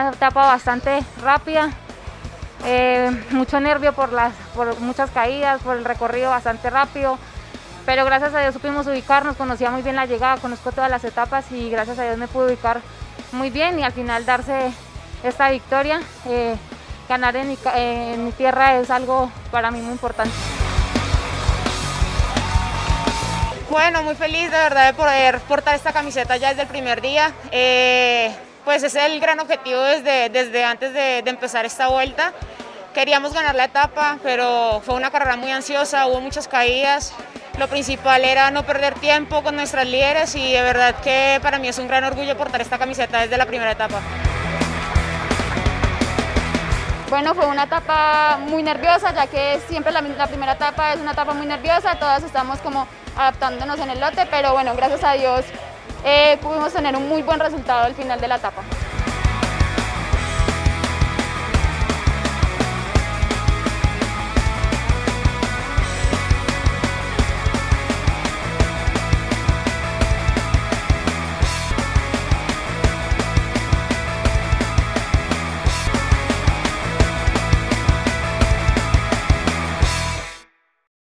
etapa bastante rápida, eh, mucho nervio por, las, por muchas caídas, por el recorrido bastante rápido, pero gracias a Dios supimos ubicarnos, conocía muy bien la llegada, conozco todas las etapas y gracias a Dios me pude ubicar muy bien y al final darse esta victoria. Eh, ganar en mi, en mi tierra es algo para mí muy importante. Bueno, muy feliz de verdad de poder portar esta camiseta ya desde el primer día. Eh, pues es el gran objetivo desde, desde antes de, de, empezar esta vuelta. Queríamos ganar la etapa, pero fue una carrera muy ansiosa, hubo muchas caídas. Lo principal era no perder tiempo con nuestras líderes y de verdad que para mí es un gran orgullo portar esta camiseta desde la primera etapa. Bueno, fue una etapa muy nerviosa, ya que siempre la, la, primera etapa es una etapa muy nerviosa, todas estamos como adaptándonos en el lote, pero bueno, gracias a Dios eh, pudimos tener un muy buen resultado al final de la etapa.